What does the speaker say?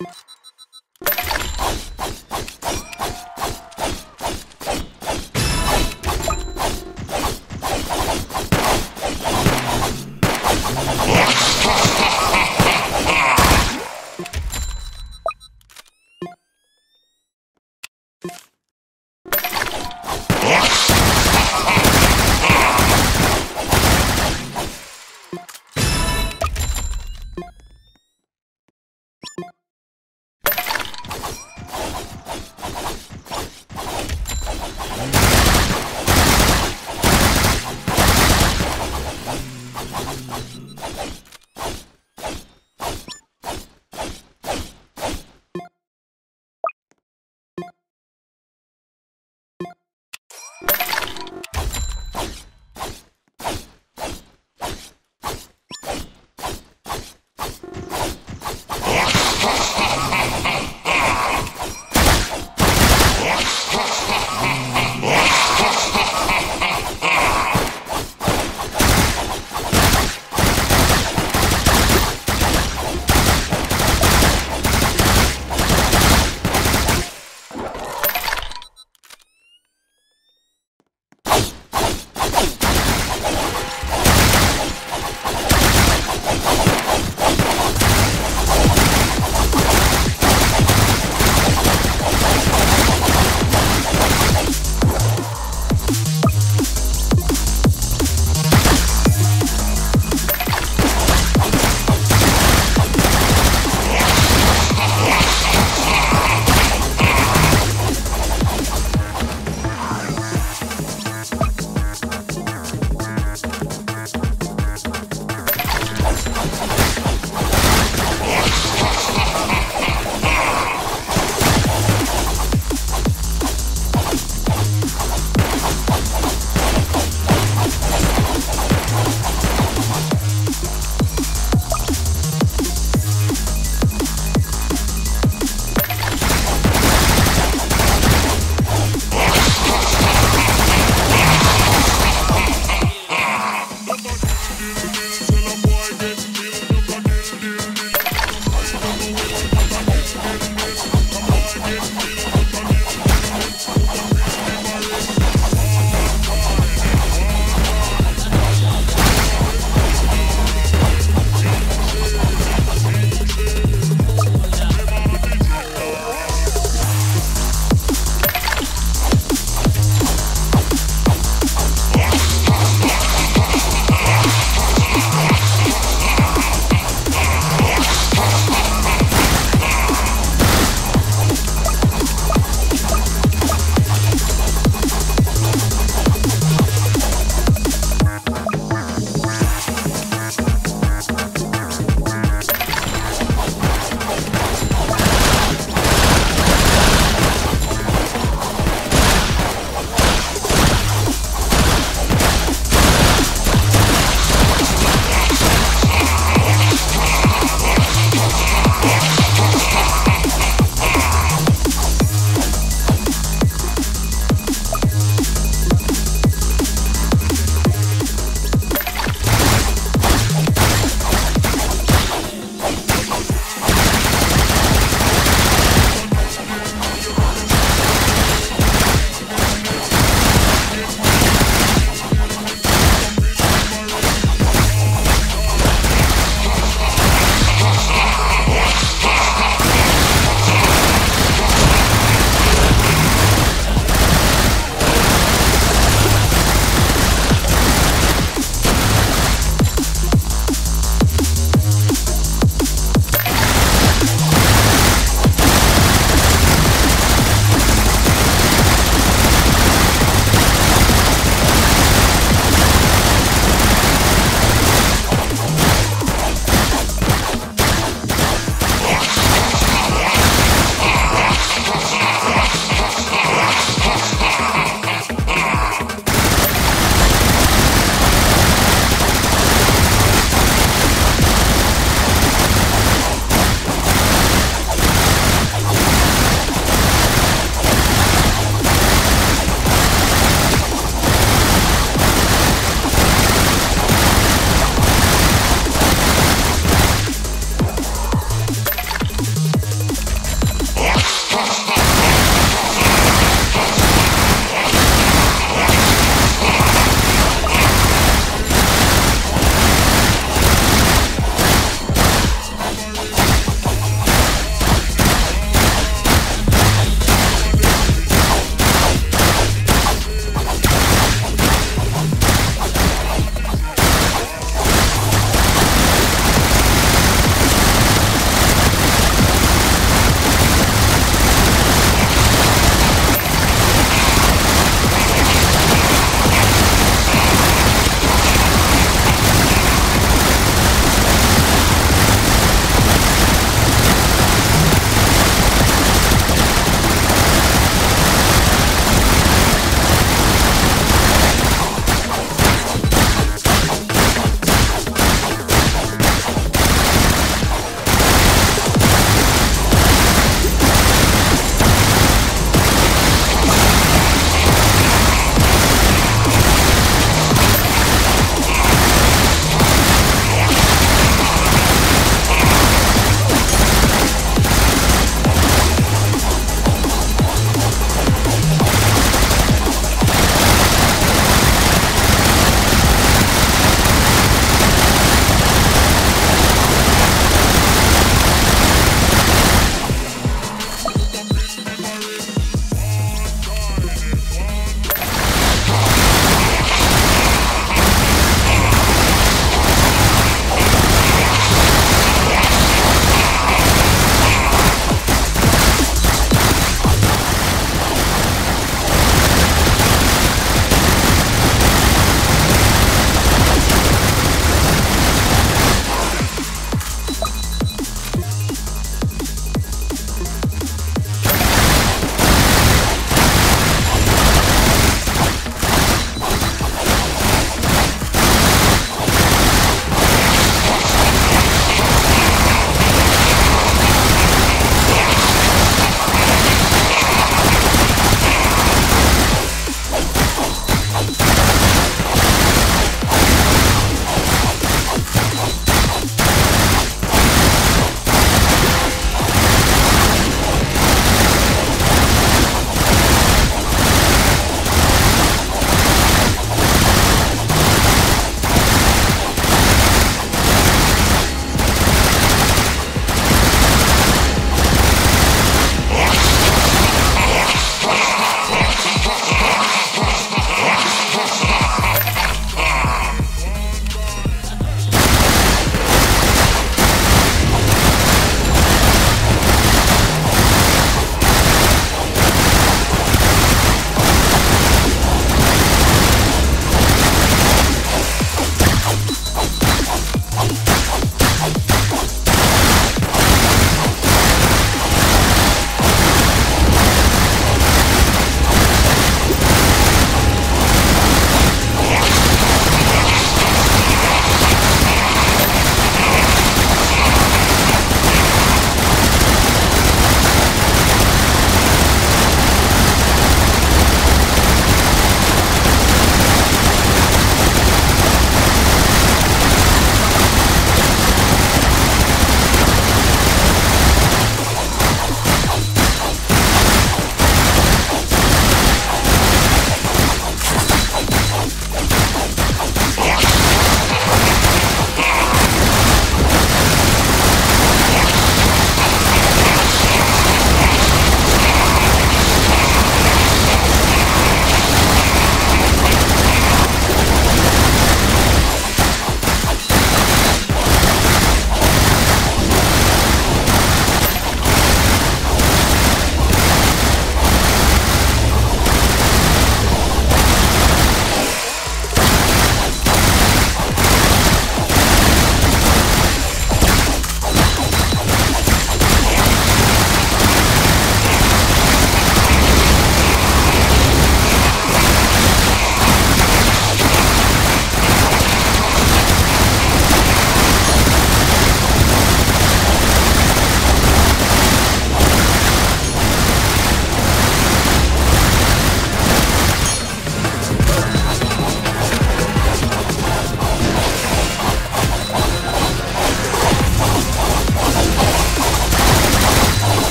you